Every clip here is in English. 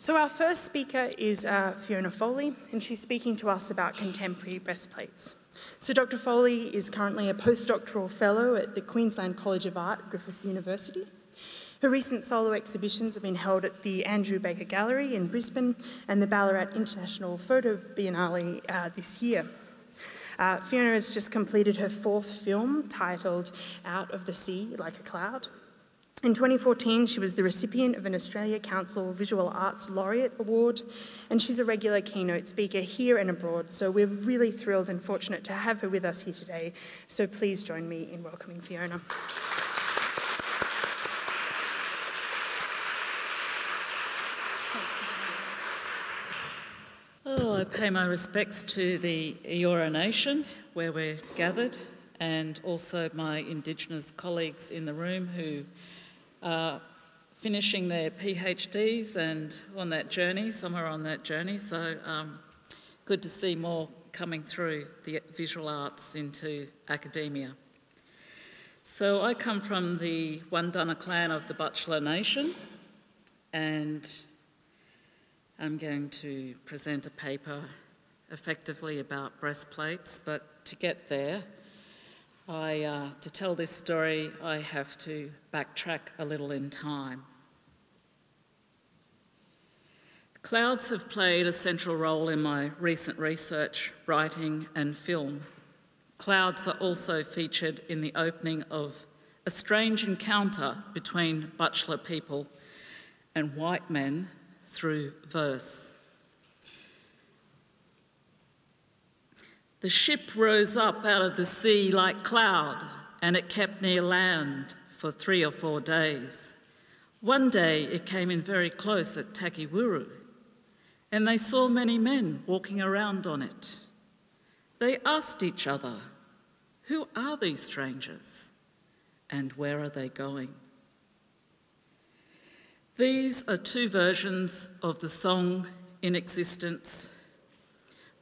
So our first speaker is uh, Fiona Foley, and she's speaking to us about contemporary breastplates. So Dr Foley is currently a postdoctoral fellow at the Queensland College of Art, Griffith University. Her recent solo exhibitions have been held at the Andrew Baker Gallery in Brisbane and the Ballarat International Photo Biennale uh, this year. Uh, Fiona has just completed her fourth film titled Out of the Sea Like a Cloud. In 2014, she was the recipient of an Australia Council Visual Arts Laureate Award, and she's a regular keynote speaker here and abroad. So we're really thrilled and fortunate to have her with us here today. So please join me in welcoming Fiona. Oh, I pay my respects to the Eora Nation, where we're gathered, and also my Indigenous colleagues in the room who are finishing their PhDs and on that journey, some are on that journey. So um, good to see more coming through the visual arts into academia. So I come from the Wondunna clan of the Butchulla Nation, and I'm going to present a paper effectively about breastplates, but to get there, I, uh, to tell this story, I have to backtrack a little in time. Clouds have played a central role in my recent research, writing, and film. Clouds are also featured in the opening of A Strange Encounter Between Butchulla People and White Men through verse. The ship rose up out of the sea like cloud, and it kept near land for three or four days. One day it came in very close at Takiwuru, and they saw many men walking around on it. They asked each other, Who are these strangers, and where are they going? These are two versions of the song in existence.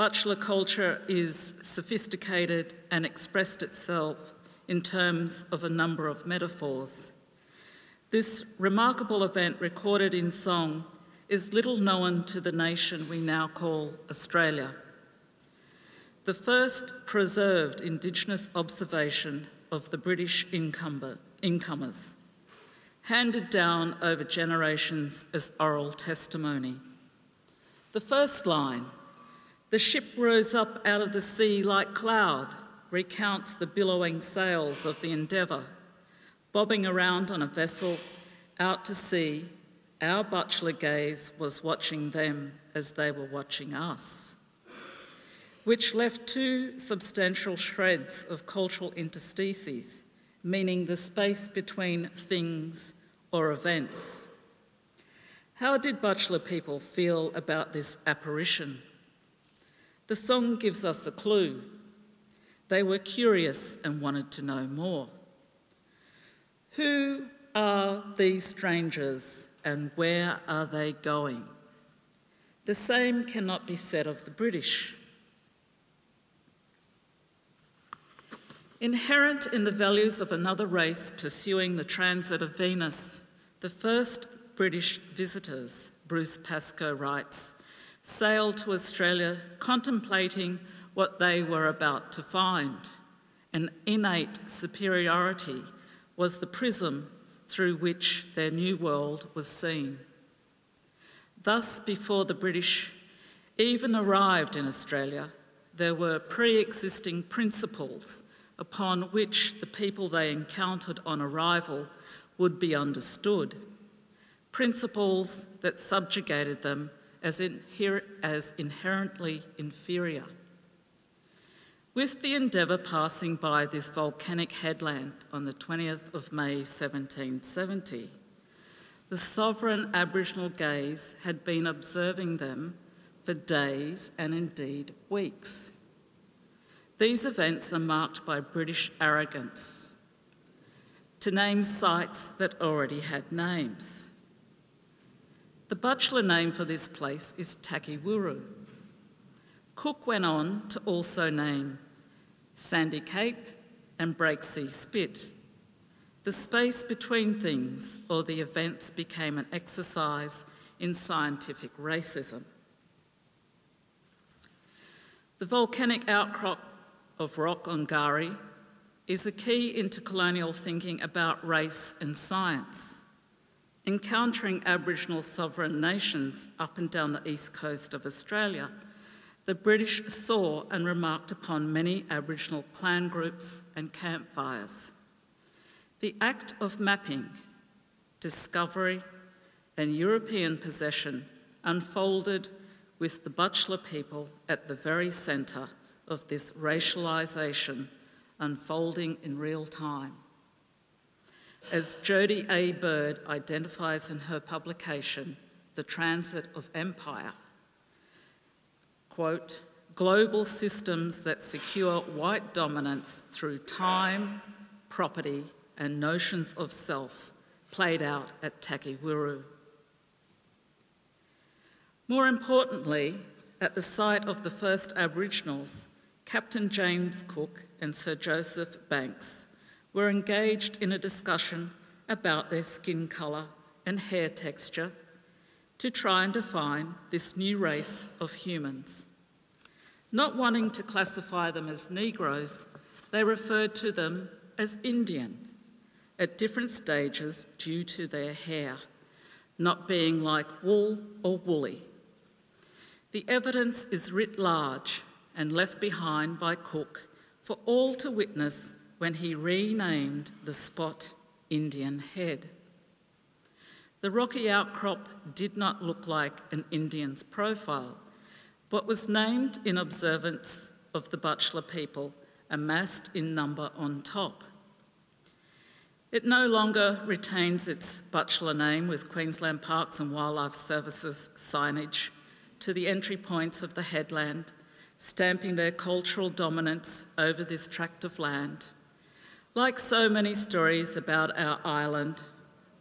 Butchulla culture is sophisticated and expressed itself in terms of a number of metaphors. This remarkable event recorded in song is little known to the nation we now call Australia. The first preserved Indigenous observation of the British incomers handed down over generations as oral testimony. The first line, the ship rose up out of the sea like cloud, recounts the billowing sails of the Endeavour, bobbing around on a vessel out to sea. Our Butchulla gaze was watching them as they were watching us, which left two substantial shreds of cultural interstices meaning the space between things or events. How did Butchulla people feel about this apparition? The song gives us a clue. They were curious and wanted to know more. Who are these strangers and where are they going? The same cannot be said of the British. Inherent in the values of another race pursuing the transit of Venus, the first British visitors, Bruce Pascoe writes, sailed to Australia contemplating what they were about to find. An innate superiority was the prism through which their new world was seen. Thus, before the British even arrived in Australia, there were pre existing principles upon which the people they encountered on arrival would be understood, principles that subjugated them as, inher as inherently inferior. With the Endeavour passing by this volcanic headland on the 20th of May 1770, the sovereign Aboriginal gaze had been observing them for days and indeed weeks. These events are marked by British arrogance to name sites that already had names. The Butchulla name for this place is Takiwuru. Cook went on to also name Sandy Cape and Breaksea Spit. The space between things or the events became an exercise in scientific racism. The volcanic outcrop of rock Ungari is a key into colonial thinking about race and science. Encountering Aboriginal sovereign nations up and down the east coast of Australia, the British saw and remarked upon many Aboriginal clan groups and campfires. The act of mapping, discovery, and European possession unfolded with the Butchulla people at the very centre of this racialisation unfolding in real time. As Jodi A. Byrd identifies in her publication, The Transit of Empire, quote, global systems that secure white dominance through time, property, and notions of self played out at Takiwuru. More importantly, at the site of the first Aboriginals, Captain James Cook and Sir Joseph Banks were engaged in a discussion about their skin colour and hair texture to try and define this new race of humans. Not wanting to classify them as Negroes, they referred to them as Indian at different stages due to their hair, not being like wool or woolly. The evidence is writ large and left behind by Cook for all to witness when he renamed the spot Indian Head. The rocky outcrop did not look like an Indian's profile, but was named in observance of the Butchulla people amassed in number on top. It no longer retains its Butchulla name with Queensland Parks and Wildlife Services signage to the entry points of the headland stamping their cultural dominance over this tract of land. Like so many stories about our island,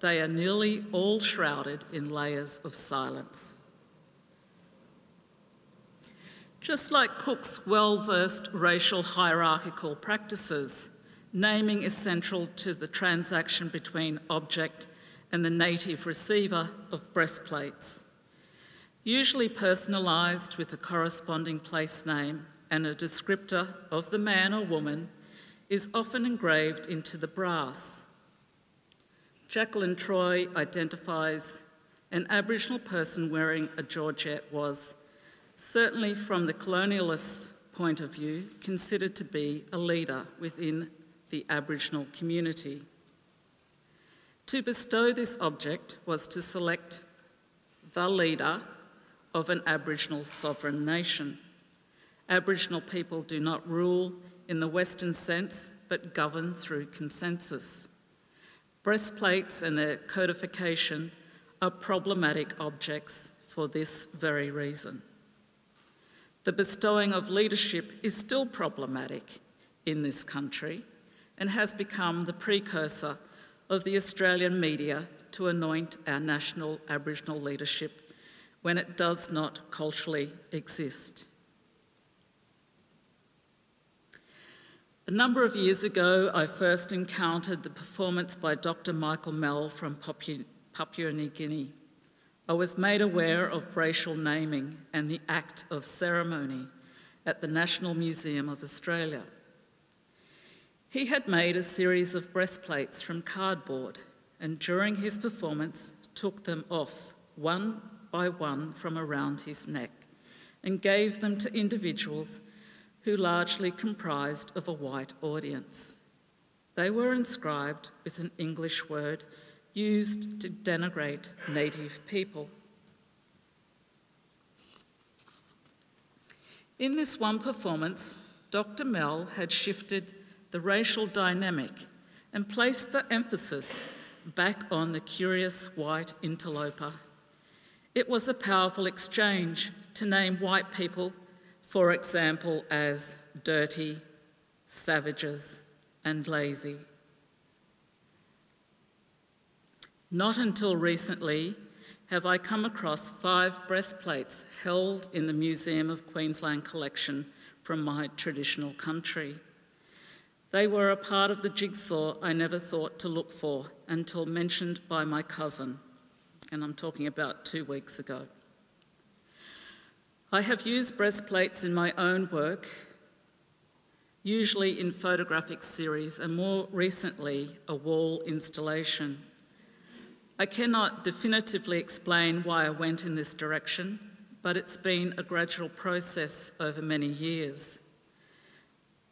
they are nearly all shrouded in layers of silence. Just like Cook's well versed racial hierarchical practices, naming is central to the transaction between object and the native receiver of breastplates usually personalised with a corresponding place name and a descriptor of the man or woman, is often engraved into the brass. Jakelin Troy identifies an Aboriginal person wearing a gorget was, certainly from the colonialist point of view, considered to be a leader within the Aboriginal community. To bestow this object was to select the leader of an Aboriginal sovereign nation. Aboriginal people do not rule in the Western sense, but govern through consensus. Breastplates and their codification are problematic objects for this very reason. The bestowing of leadership is still problematic in this country and has become the precursor of the Australian media to anoint our national Aboriginal leadership when it does not culturally exist. A number of years ago, I first encountered the performance by Dr. Michael Mel from Papua New Guinea. I was made aware of racial naming and the act of ceremony at the National Museum of Australia. He had made a series of breastplates from cardboard and during his performance took them off one by one from around his neck and gave them to individuals who largely comprised of a white audience. They were inscribed with an English word used to denigrate native people. In this one performance, Dr. Mel had shifted the racial dynamic and placed the emphasis back on the curious white interloper it was a powerful exchange to name white people, for example, as dirty, savages, and lazy. Not until recently have I come across five breastplates held in the Museum of Queensland collection from my traditional country. They were a part of the jigsaw I never thought to look for until mentioned by my cousin, and I'm talking about two weeks ago. I have used breastplates in my own work, usually in photographic series and more recently a wall installation. I cannot definitively explain why I went in this direction, but it's been a gradual process over many years.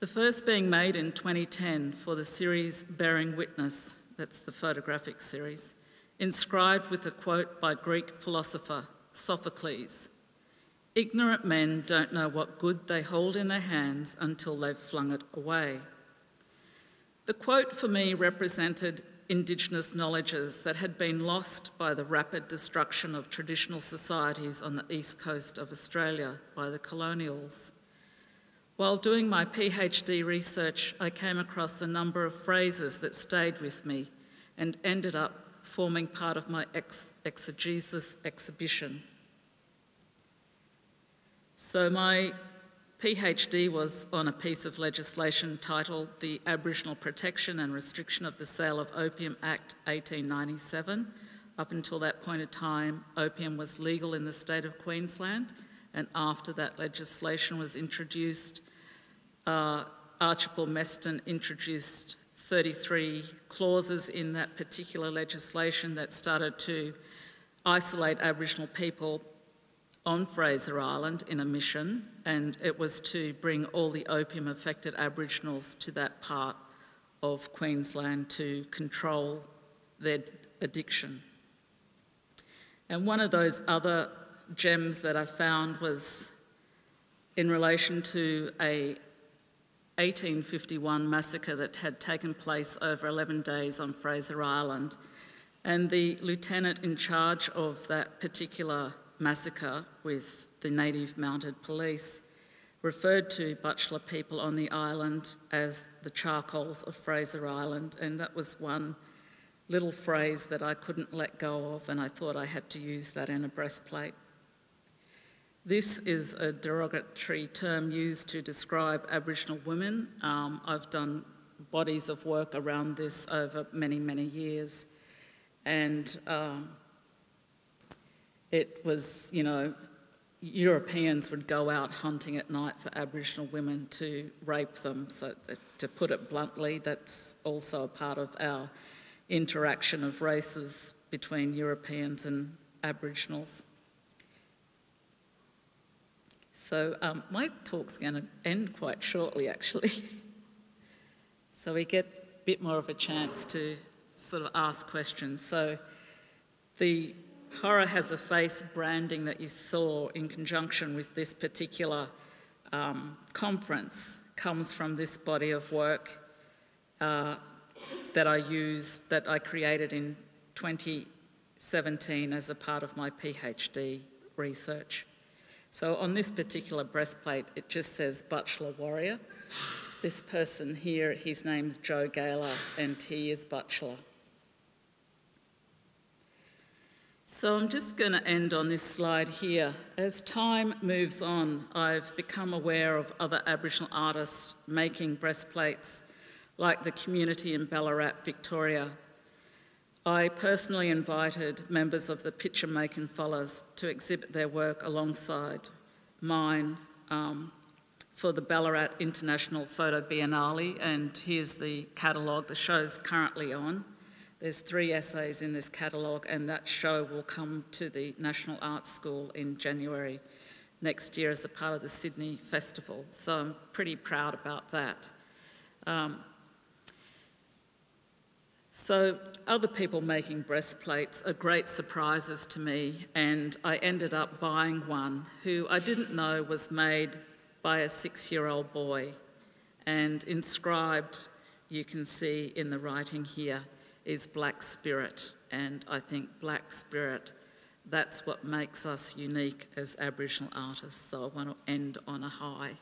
The first being made in 2010 for the series Bearing Witness, that's the photographic series, inscribed with a quote by Greek philosopher Sophocles Ignorant men don't know what good they hold in their hands until they've flung it away. The quote for me represented Indigenous knowledges that had been lost by the rapid destruction of traditional societies on the east coast of Australia by the colonials. While doing my PhD research, I came across a number of phrases that stayed with me and ended up forming part of my ex exegesis exhibition. So my PhD was on a piece of legislation titled the Aboriginal Protection and Restriction of the Sale of Opium Act 1897. Up until that point in time, opium was legal in the state of Queensland, and after that legislation was introduced, uh, Archibald Meston introduced 33 clauses in that particular legislation that started to isolate Aboriginal people on Fraser Island in a mission, and it was to bring all the opium affected Aboriginals to that part of Queensland to control their addiction. And one of those other gems that I found was in relation to a 1851 massacre that had taken place over 11 days on Fraser Island. And the lieutenant in charge of that particular massacre with the native mounted police referred to Butchulla people on the island as the charcoals of Fraser Island, and that was one little phrase that I couldn't let go of, and I thought I had to use that in a breastplate. This is a derogatory term used to describe Aboriginal women. Um, I've done bodies of work around this over many, many years, and um, it was, you know, Europeans would go out hunting at night for Aboriginal women to rape them. So, to put it bluntly, that's also a part of our interaction of races between Europeans and Aboriginals. So, um, my talk's going to end quite shortly, actually. so, we get a bit more of a chance to sort of ask questions. So, the Horror Has a Face branding that you saw in conjunction with this particular um, conference comes from this body of work uh, that I used, that I created in 2017 as a part of my PhD research. So on this particular breastplate, it just says Butchulla Warrior. This person here, his name's Joe Gaylor, and he is Butchulla. So I'm just going to end on this slide here. As time moves on, I've become aware of other Aboriginal artists making breastplates, like the community in Ballarat, Victoria. I personally invited members of the Picture Making Followers to exhibit their work alongside mine um, for the Ballarat International Photo Biennale, and here's the catalogue the show's currently on. There's three essays in this catalogue, and that show will come to the National Arts School in January next year as a part of the Sydney Festival. So I'm pretty proud about that. Um, so other people making breastplates are great surprises to me, and I ended up buying one who I didn't know was made by a six-year-old boy and inscribed, you can see in the writing here, is black spirit. And I think black spirit, that's what makes us unique as Aboriginal artists. So I want to end on a high.